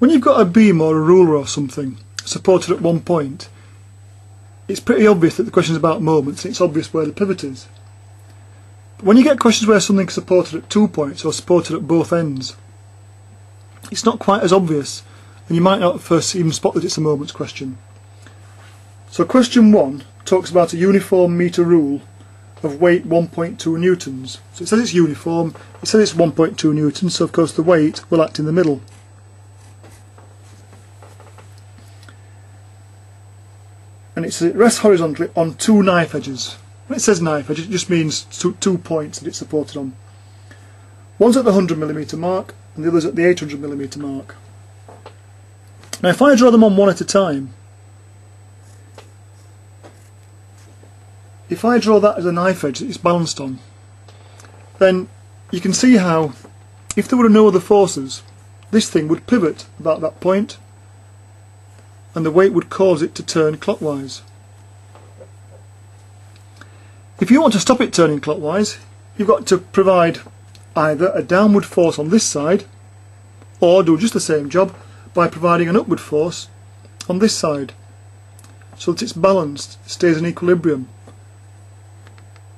When you've got a beam or a ruler or something supported at one point, it's pretty obvious that the question is about moments, and it's obvious where the pivot is. But when you get questions where something's supported at two points or supported at both ends, it's not quite as obvious, and you might not at first even spot that it's a moments question. So question one talks about a uniform meter rule of weight 1.2 newtons. So it says it's uniform, it says it's 1.2 newtons, so of course the weight will act in the middle. And it says it rests horizontally on two knife edges. When it says knife edge, it just means two, two points that it's supported on. One's at the 100mm mark, and the other's at the 800mm mark. Now if I draw them on one at a time, if I draw that as a knife edge that it's balanced on, then you can see how, if there were no other forces, this thing would pivot about that point, and the weight would cause it to turn clockwise. If you want to stop it turning clockwise, you've got to provide either a downward force on this side, or do just the same job by providing an upward force on this side, so that it's balanced, stays in equilibrium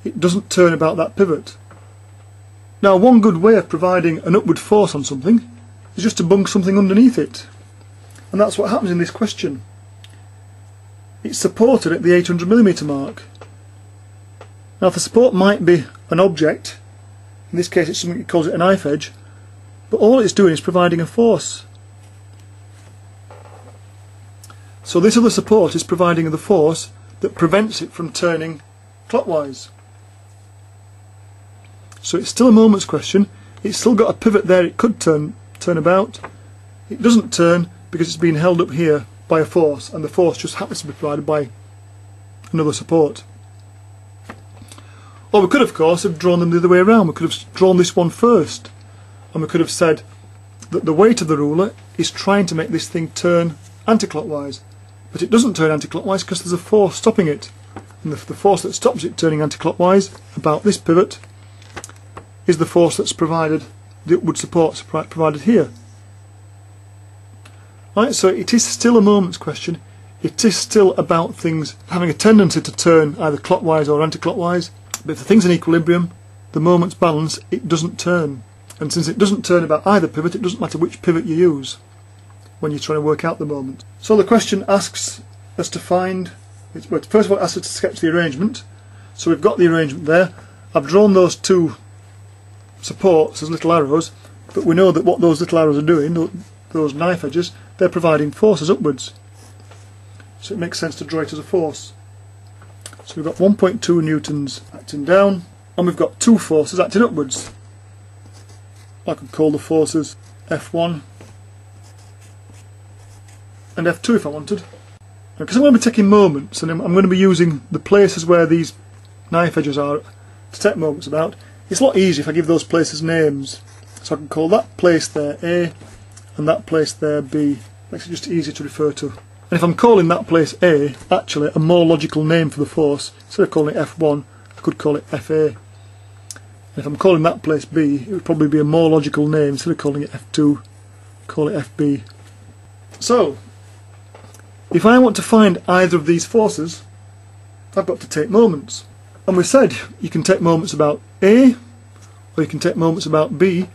it doesn't turn about that pivot. Now one good way of providing an upward force on something is just to bung something underneath it. And that's what happens in this question. It's supported at the 800mm mark. Now the support might be an object, in this case it's something that calls it a knife edge, but all it's doing is providing a force. So this other support is providing the force that prevents it from turning clockwise. So it's still a moments question. It's still got a pivot there. It could turn turn about. It doesn't turn because it's being held up here by a force, and the force just happens to be provided by another support. Or we could, of course, have drawn them the other way around. We could have drawn this one first, and we could have said that the weight of the ruler is trying to make this thing turn anti-clockwise, but it doesn't turn anti-clockwise because there's a force stopping it, and the, the force that stops it turning anti-clockwise about this pivot is the force that's provided, the upward support provided here. Right, so it is still a moments question. It is still about things having a tendency to turn either clockwise or anti-clockwise. But if the thing's in equilibrium, the moment's balance, it doesn't turn. And since it doesn't turn about either pivot, it doesn't matter which pivot you use when you're trying to work out the moment. So the question asks us to find, first of all it asks us to sketch the arrangement. So we've got the arrangement there. I've drawn those two supports as little arrows, but we know that what those little arrows are doing, those knife edges, they're providing forces upwards. So it makes sense to draw it as a force. So we've got 1.2 newtons acting down, and we've got two forces acting upwards. I could call the forces F1 and F2 if I wanted. Because I'm going to be taking moments, and I'm going to be using the places where these knife edges are to take moments about, it's a lot easier if I give those places names. So I can call that place there A and that place there B. Makes it just easier to refer to. And if I'm calling that place A, actually a more logical name for the force, instead of calling it F1, I could call it FA. And if I'm calling that place B, it would probably be a more logical name, instead of calling it F2, call it FB. So, if I want to find either of these forces, I've got to take moments. And we said you can take moments about A, or you can take moments about B.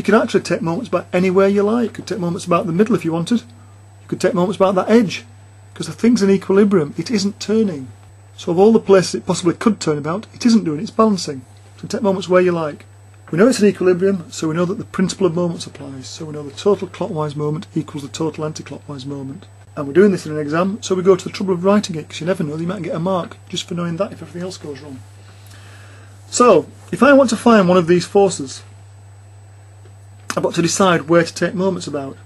You can actually take moments about anywhere you like. You could take moments about the middle if you wanted. You could take moments about that edge. Because the thing's in equilibrium, it isn't turning. So of all the places it possibly could turn about, it isn't doing, it's balancing. So take moments where you like. We know it's in equilibrium, so we know that the principle of moments applies. So we know the total clockwise moment equals the total anti-clockwise moment and we're doing this in an exam, so we go to the trouble of writing it because you never know, you might get a mark just for knowing that if everything else goes wrong. So, if I want to find one of these forces, I've got to decide where to take moments about.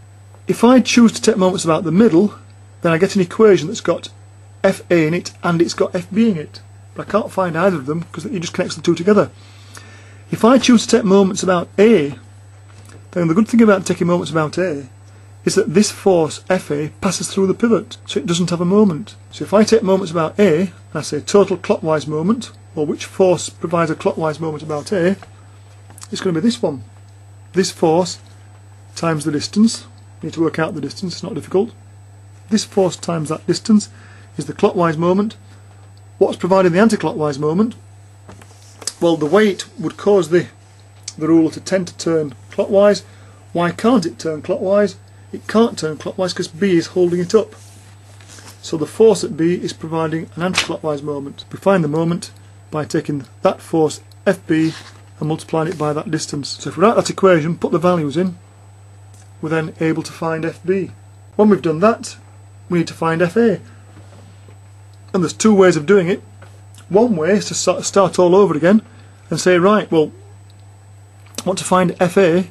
If I choose to take moments about the middle, then I get an equation that's got FA in it and it's got FB in it. But I can't find either of them because it just connects the two together. If I choose to take moments about A, then the good thing about taking moments about A is that this force FA passes through the pivot, so it doesn't have a moment. So if I take moments about A, and I say total clockwise moment, or which force provides a clockwise moment about A, it's going to be this one. This force times the distance, You need to work out the distance, it's not difficult. This force times that distance is the clockwise moment. What's providing the anti-clockwise moment? Well, the weight would cause the, the ruler to tend to turn clockwise. Why can't it turn clockwise? It can't turn clockwise because B is holding it up. So the force at B is providing an anti-clockwise moment. We find the moment by taking that force FB and multiplying it by that distance. So if we write that equation, put the values in, we're then able to find FB. When we've done that, we need to find FA. And there's two ways of doing it. One way is to start all over again and say, right, well, I want to find FA.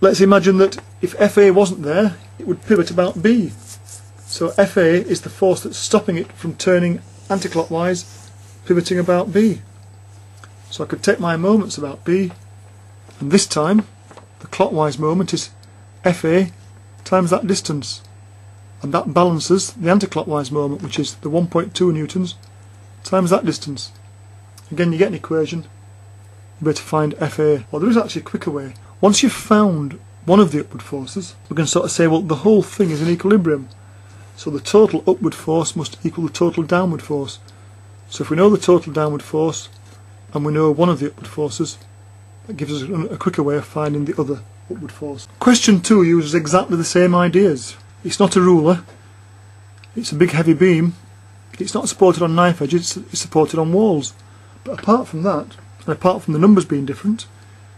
Let's imagine that if FA wasn't there, it would pivot about B. So FA is the force that's stopping it from turning anticlockwise, pivoting about B. So I could take my moments about B, and this time the clockwise moment is FA times that distance and that balances the anticlockwise moment which is the 1.2 newtons times that distance. Again you get an equation, you better find FA. Well there is actually a quicker way. Once you've found one of the upward forces we can sort of say well the whole thing is in equilibrium so the total upward force must equal the total downward force. So if we know the total downward force and we know one of the upward forces that gives us a quicker way of finding the other upward force. Question 2 uses exactly the same ideas. It's not a ruler, it's a big heavy beam, it's not supported on knife edges, it's supported on walls. But apart from that, and apart from the numbers being different,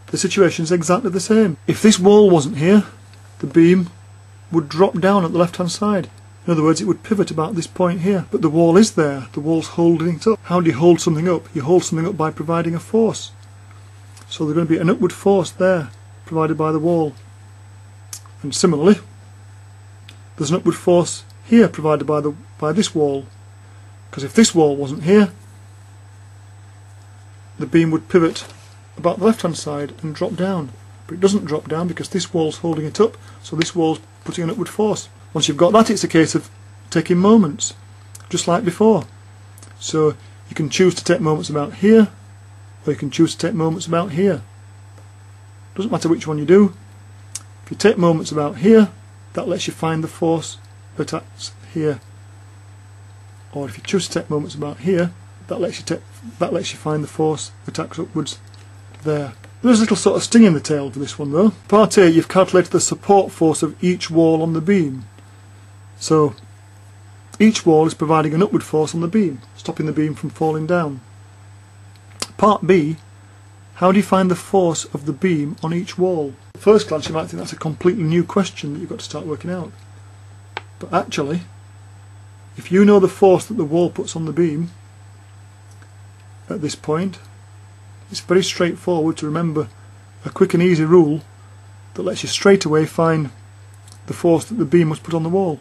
the situation is exactly the same. If this wall wasn't here, the beam would drop down at the left hand side. In other words, it would pivot about this point here. But the wall is there, the wall's holding it up. How do you hold something up? You hold something up by providing a force. So there's going to be an upward force there, provided by the wall. And similarly, there's an upward force here provided by the by this wall because if this wall wasn't here the beam would pivot about the left hand side and drop down but it doesn't drop down because this wall's holding it up so this wall's putting an upward force once you've got that it's a case of taking moments just like before. So you can choose to take moments about here or you can choose to take moments about here. Doesn't matter which one you do. If you take moments about here that lets you find the force that acts here. Or if you choose to take moments about here that lets you take that lets you find the force that acts upwards there. There's a little sort of sting in the tail for this one though. Part A you've calculated the support force of each wall on the beam so each wall is providing an upward force on the beam stopping the beam from falling down part B how do you find the force of the beam on each wall At first glance you might think that's a completely new question that you've got to start working out. But actually, if you know the force that the wall puts on the beam at this point, it's very straightforward to remember a quick and easy rule that lets you straight away find the force that the beam must put on the wall.